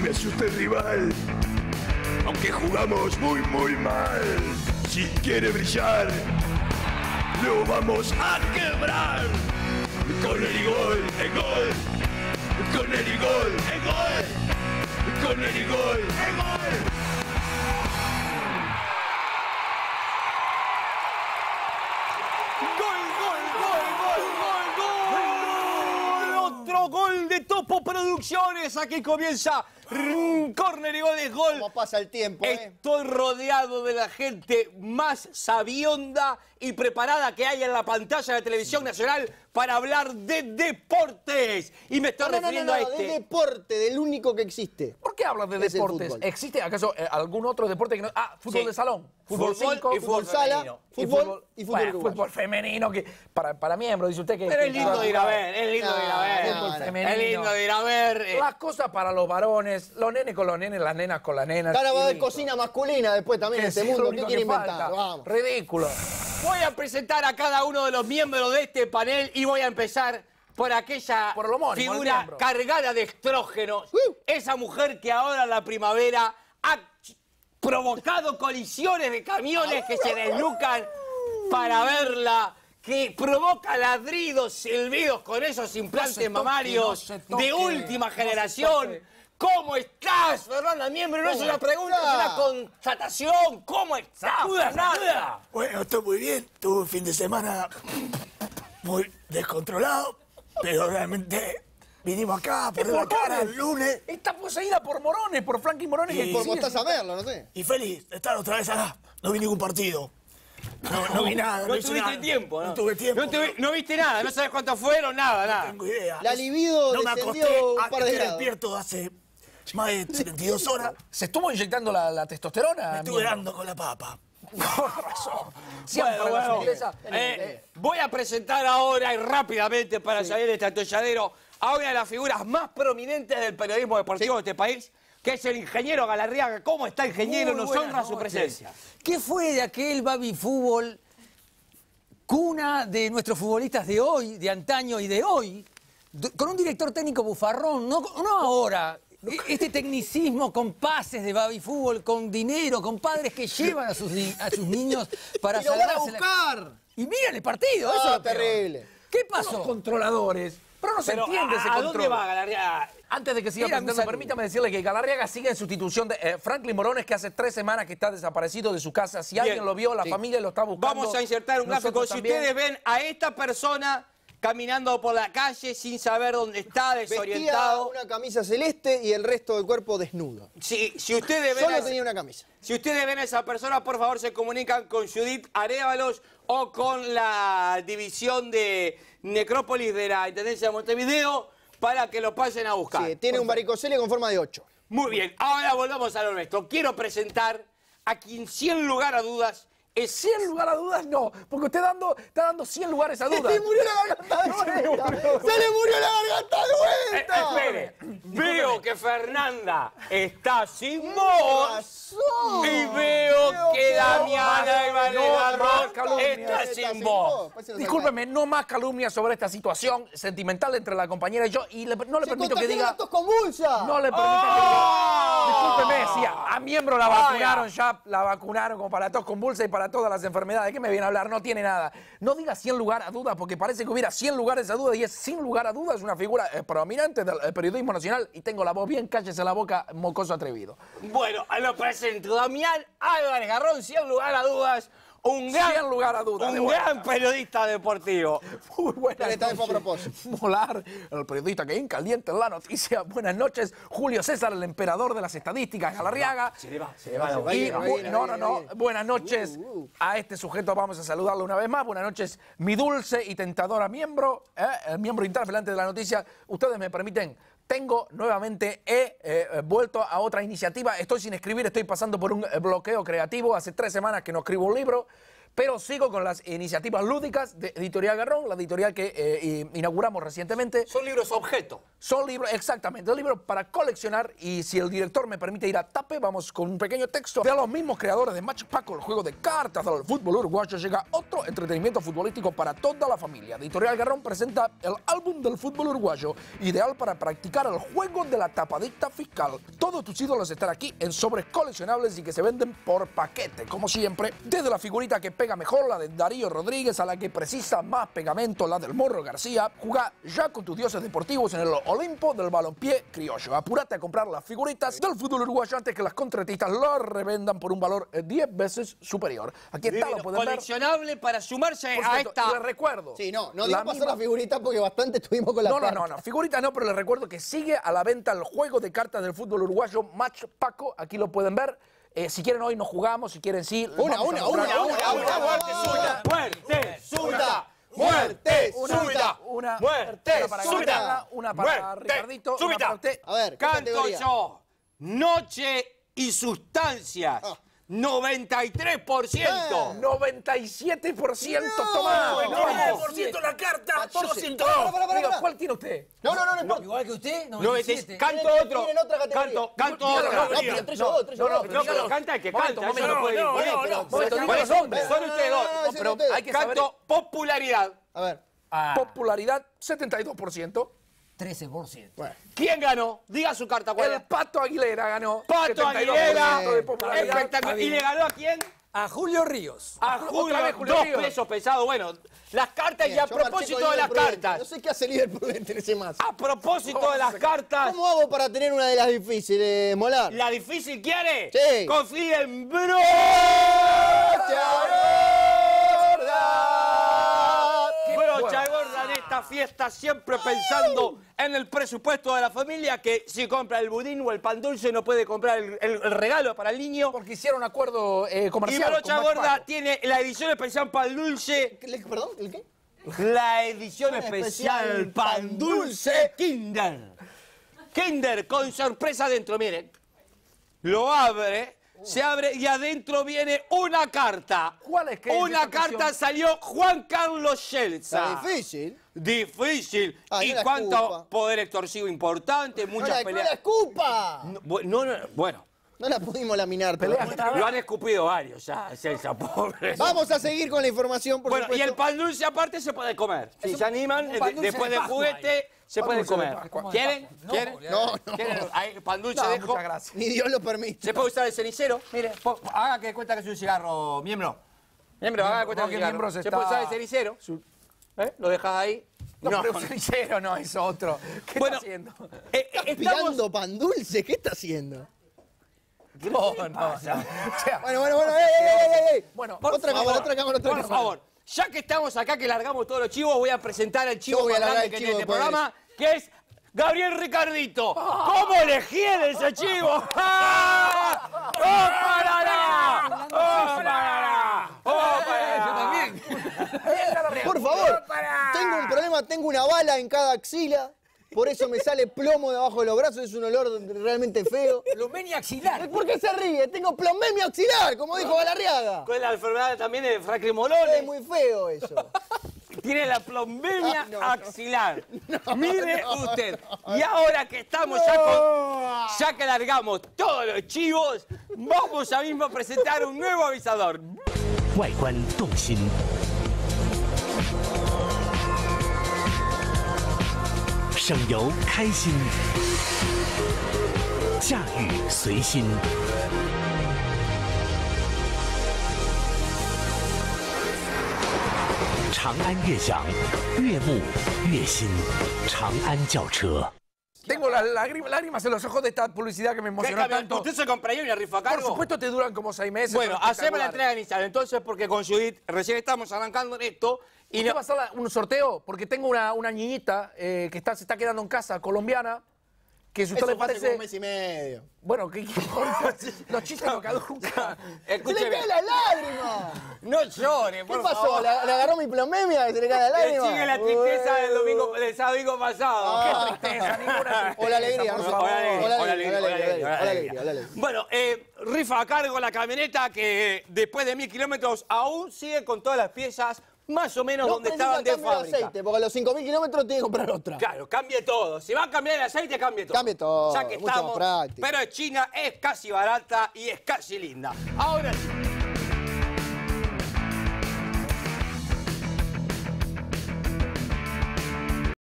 me asusta el rival. Aunque jugamos muy, muy mal. Si quiere brillar, lo vamos a quebrar. Con el gol, el gol. Con el gol, el gol. Con el gol, el gol. Topo Producciones. Aquí comienza Corner y gol de gol. ¿Cómo pasa el tiempo, eh? Estoy rodeado de la gente más sabionda y preparada que hay en la pantalla de Televisión Nacional para hablar de deportes. Y me estoy No, no, no, refiriendo no, a este. de deporte, del único que existe. ¿Por qué hablas de Es deportes? fútbol. ¿Existe acaso eh, algún otro deporte que no.? Ah, fútbol Sí. de salón. Fútbol Fútbol 5 y fútbol sala, femenino. fútbol y fútbol bueno, fútbol femenino, que para, para miembros, dice usted que. Pero es lindo de ir a ver, es lindo de ir a ver. Fútbol femenino. Es lindo de ir a ver. eh. Las cosas para los varones, los nenes con los nenes, las nenas con las nenas. Ahora va a haber y- cocina masculina después también en este sí, lo mundo. ¿Qué único quiere que falta. inventar? Vamos. Ridículo. Voy a presentar a cada uno de los miembros de este panel y voy a empezar por aquella Por homónimo, el figura miembro. cargada de estrógenos. Uh. Esa mujer que ahora en la primavera ha ch- provocado colisiones de camiones que se deslucan para verla. Que provoca ladridos, silbidos con esos implantes toque, mamarios no se toque, de última no generación. ¿Cómo estás, Fernanda Miembro? No es ¿Cómo una pregunta, es una constatación. ¿Cómo estás, Fernanda? Bueno, estoy muy bien. Tuve un fin de semana muy descontrolado, pero realmente vinimos acá a poner la cara el lunes Está poseída por morones, por Frankie Morones. Y- que Por Mostaza Merlo, no sé. y feliz de estar otra vez acá. No vi ningún partido. No, no vi nada. No hice tuviste nada. tiempo, ¿no? No tuve tiempo. No, no viste nada, no sabes cuántos fueron, nada, No nada. tengo idea. La libido No me acosté. un par de estoy grados. despierto hace más de 72 horas. ¿Se estuvo inyectando la, la testosterona? Me estuve dando con la papa. Por razón. Siempre Bueno, bueno, eh, voy a presentar ahora y rápidamente para salir de este atolladero a una de las figuras más prominentes del periodismo deportivo de este país, que es el ingeniero Galarriaga. ¿Cómo está, ingeniero? Muy Nos honra su presencia. ¿Qué fue de aquel baby fútbol, cuna de nuestros futbolistas de hoy, de antaño y de hoy, con un director técnico bufarrón, no, no ahora? E- Este tecnicismo con pases de baby fútbol, con dinero, con padres que llevan a sus, a sus niños para Y lo van a la- buscar. Y miren el partido, eso Ah, es peor. terrible. ¿Qué Los pasó? controladores. Pero no se Pero, entiende ese ¿a, a control. dónde va Galarriaga? Antes de que siga presentando, permítame decirle que Galarriaga sigue en sustitución de eh, Franklin Morones, que hace tres semanas que está desaparecido de su casa. Si alguien lo vio, la familia lo está buscando. Vamos a insertar un gráfico. Si ustedes ven a esta persona caminando por la calle sin saber dónde está, Vestía desorientado. una camisa celeste y el resto del cuerpo desnudo. Si, si ustedes ven a Solo ese- tenía una camisa. Si ustedes ven a esa persona, por favor se comunican con Judith Arévalos o con la división de Necrópolis de la Intendencia de Montevideo para que lo pasen a buscar. Sí, tiene un varicocele con forma de 8. Muy bien, ahora volvamos a lo nuestro. Quiero presentar a quien sin lugar a dudas es 100 lugar a dudas, no. Porque usted dando, está dando 100 lugares a ¡Se dudas. le murió la garganta de vuelta! ¡Se le murió la garganta de Eh, espere, veo que Fernanda está sin voz y veo que Damiana no, más Ron calumnias. está sin voz. No Discúlpeme, no más calumnias sobre esta situación sentimental entre la compañera y yo. Y le- no le ¡Se permito que diga. convulsa! No le permito que diga. Discúlpeme, si a, a miembro la vacunaron ya, la vacunaron como para tos convulsa y para todas las enfermedades. ¿De qué me viene a hablar? No tiene nada. No diga 100 lugar a dudas, porque parece que hubiera 100 lugares a dudas y es sin lugar a dudas una figura eh, prominente del eh, periodismo nacional. Y tengo la voz bien, cállese la boca, mocoso atrevido. Bueno, lo presento. Damián Álvarez Garrón, sin lugar a dudas, un gran, Sin lugar a dudas, de un gran periodista deportivo. Muy buenas noches. propósito. Molar, el periodista que caliente en la noticia. Buenas noches, Julio César, el emperador de las estadísticas, Galarriaga. Se le va, se le va. va a Y, ir, va no, va no, no. va ir. Buenas noches Uh, uh. a este sujeto. Vamos a saludarlo una vez más. Buenas noches, mi dulce y tentadora miembro, ¿eh? el miembro interpelante de la noticia. Ustedes me permiten. Tengo nuevamente, he eh, eh, vuelto a otra iniciativa. Estoy sin escribir, estoy pasando por un eh, bloqueo creativo. Hace tres semanas que no escribo un libro. Pero sigo con las iniciativas lúdicas de Editorial Garrón, la editorial que eh, inauguramos recientemente. Son libros objeto. Son libros, exactamente, libros para coleccionar y si el director me permite ir a tape, vamos con un pequeño texto de los mismos creadores de Match Paco, el juego de cartas del fútbol uruguayo, llega otro entretenimiento futbolístico para toda la familia. Editorial Garrón presenta el álbum del fútbol uruguayo, ideal para practicar el juego de la tapadita fiscal. Todos tus ídolos están aquí en sobres coleccionables y que se venden por paquete, como siempre, desde la figurita que pega mejor, la de Darío Rodríguez, a la que precisa más pegamento, la del Morro García, juega ya con tus dioses deportivos en el Olimpo del balompié criollo. Apúrate a comprar las figuritas del fútbol uruguayo antes que las contratistas las revendan por un valor eh, 10 veces superior. Aquí está, lo pueden ver. coleccionable para sumarse Por a esta. Les recuerdo. Sí, no, no la digo pasar misma- la figurita porque bastante estuvimos con la no, no, carta. no, no, figurita no, pero les recuerdo que sigue a la venta el juego de cartas del fútbol uruguayo Match Paco. Aquí lo pueden ver. Eh, si quieren hoy nos jugamos, si quieren sí. Una, una, comprar- una, una, una, muerte una, súbita, muerte súbita, Muerte muerte Una, súbita, una, muerte una para súbita, una Ricardito, una súbita. A ver, ¿qué Canto yo. Noche y sustancias. Ah. 93%. 97% Tomás. No, 97% la carta. 14. Yo Para, para, para. ¿Cuál tiene usted? No, no, no, no importa. Igual que usted, 97. 97. Canto otro. Canto, canto otra. No, no, no, pero canta el que canta. no no, no, Son ustedes dos. Pero hay que saber- Canto popularidad. A ver. Ah, Popularidad 72%. 13%. Bueno. ¿Quién ganó? Diga su carta cuál El. Pato Aguilera ganó. Pato 72% Aguilera. de. Espectacular. ¿Y le ganó a quién? A Julio Ríos. A Otra Julio, vez Julio dos Ríos. pesos pesados. Bueno, las cartas y a propósito de las prudente. cartas. No sé qué hace líder prudente en ese más. A propósito de las cartas. ¿Cómo hago para tener una de las difíciles, Molar? ¿La difícil quiere? Sí. Confía en Bro. Fiesta, siempre pensando en el presupuesto de la familia, que si compra el budín o el pan dulce no puede comprar el, el- el regalo para el niño. Porque hicieron acuerdo eh, Y comercial. Brocha con Match gorda Paco. tiene la edición especial pan dulce. ¿Qué le- ¿Perdón? ¿El qué? La edición especial pan dulce Kinder. Kinder con sorpresa adentro, miren. Lo abre, se abre y adentro viene una carta. ¿Cuál es que Una carta salió Juan Carlos Schelza. Difícil. Difícil. Y no la cuánto escupa. poder extorsivo importante, muchas la, no la peleas. No, no, no, bueno, No la pudimos laminar. Pelea todavía. lo han escupido varios ya, Schelza, pobre. Vamos a seguir con la información, por Bueno, y el supuesto. pan dulce aparte se puede comer. Si un- se animan, dulce después de del juguete, se Pan puede de comer. Pascua. ¿Cómo de ¿Quieren? No, ¿Quieren? No, no. ¿Quieren? Ahí, pan dulce No, dejo. muchas gracias. Ni Dios lo permite. ¿Se puede usar el cenicero? Mire, haga que cuenta que es un cigarro, miembro. Miembro, haga de cuenta que es un cigarro. Miembros ¿Se está- puede usar el cenicero? ¿Eh? ¿Lo dejas ahí? No, pero un cenicero no es otro. ¿Qué Bueno, está haciendo? Eh, eh, estamos... Pirando pan dulce, ¿qué está haciendo? No, no, o sea, Bueno, bueno, bueno, ey, ey, ey. Bueno, Por otra favor, cámara, otra cámara, otra Por cámara. favor, ya que estamos acá, que largamos todos los chivos, voy a presentar el chivo Yo voy a más largar grande el que chivo tiene este programa, que es Gabriel Ricardito. ¿Cómo le hiede ese chivo? ¡Ah! ¡Oh, parará! ¡Oh, parará! ¡Oh, parará! Por favor, tengo un problema, tengo una bala en cada axila, por eso me sale plomo debajo de los brazos, es un olor realmente feo. Lumenia axilar. ¿Por qué se ríe? Tengo plomemia axilar, como dijo Galarriaga. Con la enfermedad también de Franklin Es muy feo eso. Tiene la plombemia Ah, no, no. axilar. Mire usted. Y ahora que estamos ya con. Ya que largamos todos los chivos, vamos a mismo presentar un nuevo avisador. 省油开心，驾驭随心。长安悦享，悦目悦心。长安轿车。Tengo las lágrim- lágrimas en los ojos de esta publicidad que me emocionó tanto. ¿Usted se compraría una rifa a Por cargo? supuesto te duran como seis meses. Bueno, hacemos la entrega inicial. Entonces, porque con Judith recién estamos arrancando en esto y ¿Usted no. va a hacer un sorteo? Porque tengo una, una niñita eh, que está, se está quedando en casa, colombiana, que si usted Eso le hace parece... un mes y medio. Bueno, ¿qué, qué importa? Los chistes no caducan. ¡Se le cae la lágrima! No llore, ¿Qué por pasó? favor. ¿Le, le agarró mi plomemia que se le cae la lágrima? sigue la tristeza del domingo, del sábado pasado. Ah. Tristeza, ninguna tristeza, O la alegría, por favor. Hola, hola, alegría, hola, alegría. Bueno, eh, rifa a cargo la camioneta que después de mil kilómetros aún sigue con todas las piezas más o menos No donde estaban de fábrica. aceite, porque a los 5.000 kilómetros tiene que comprar otra. Claro, cambie todo. Si va a cambiar el aceite, cambie todo. Cambie todo, Ya que mucho estamos. Pero China, es casi barata y es casi linda. Ahora sí.